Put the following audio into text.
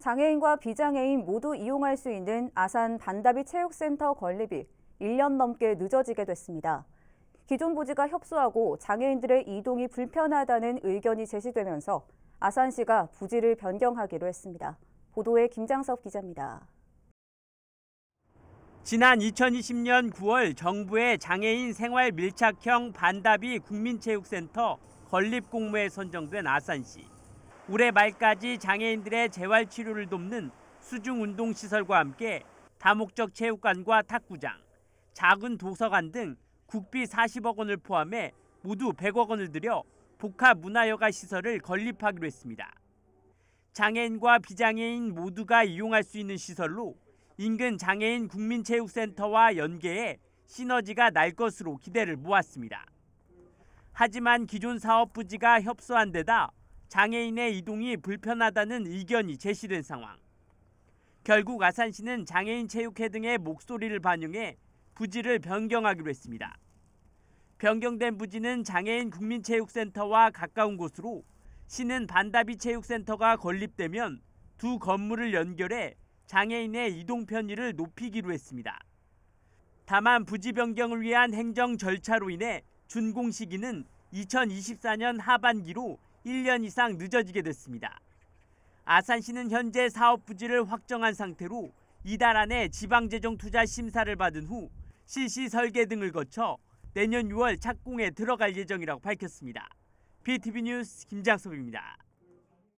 장애인과 비장애인 모두 이용할 수 있는 아산 반다비 체육센터 건립이 1년 넘게 늦어지게 됐습니다. 기존 부지가 협소하고 장애인들의 이동이 불편하다는 의견이 제시되면서 아산시가 부지를 변경하기로 했습니다. 보도에 김장섭 기자입니다. 지난 2020년 9월 정부의 장애인 생활 밀착형 반다비 국민체육센터 건립 공모에 선정된 아산시. 올해 말까지 장애인들의 재활 치료를 돕는 수중 운동 시설과 함께 다목적 체육관과 탁구장, 작은 도서관 등 국비 40억 원을 포함해 모두 100억 원을 들여 복합 문화여가 시설을 건립하기로 했습니다. 장애인과 비장애인 모두가 이용할 수 있는 시설로 인근 장애인 국민체육센터와 연계해 시너지가 날 것으로 기대를 모았습니다. 하지만 기존 사업 부지가 협소한 데다 장애인의 이동이 불편하다는 의견이 제시된 상황. 결국 아산시는 장애인 체육회 등의 목소리를 반영해 부지를 변경하기로 했습니다. 변경된 부지는 장애인 국민체육센터와 가까운 곳으로 시는 반다비 체육센터가 건립되면 두 건물을 연결해 장애인의 이동 편의를 높이기로 했습니다. 다만 부지 변경을 위한 행정 절차로 인해 준공 시기는 2024년 하반기로 1년 이상 늦어지게 됐습니다. 아산시는 현재 사업 부지를 확정한 상태로 이달 안에 지방재정 투자 심사를 받은 후 실시 설계 등을 거쳐 내년 6월 착공에 들어갈 예정이라고 밝혔습니다. BTV 뉴스 김장섭입니다.